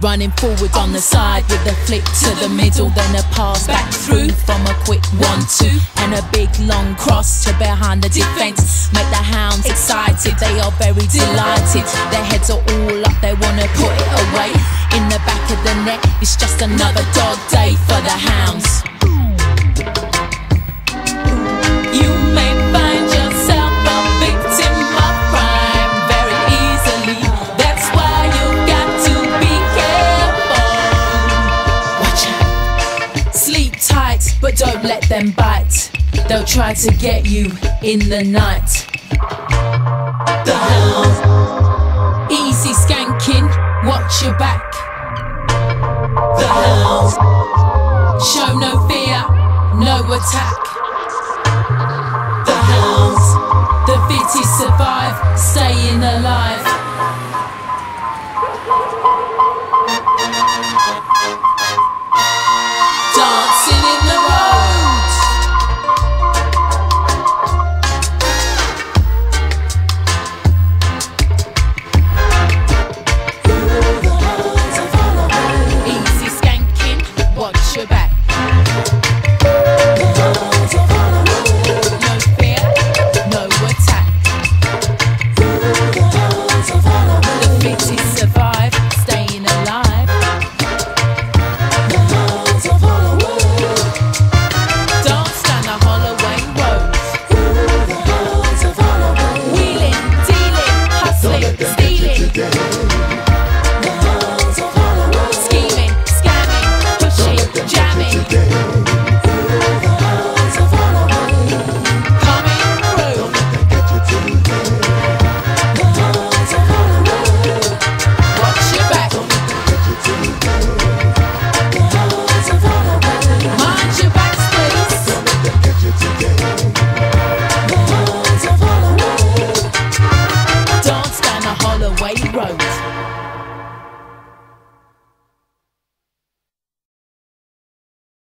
Running forward on the side with a flick to the middle, then a pass back through from a quick one two and a big long cross to behind the defense. Make the hounds excited, they are very delighted. Their heads are all up, they wanna put it away. In the back of the net, it's just another dog day for the hounds. Them bite. They'll try to get you in the night. The hounds, Easy skanking, watch your back. the hounds, Show no fear, no attack. Your back.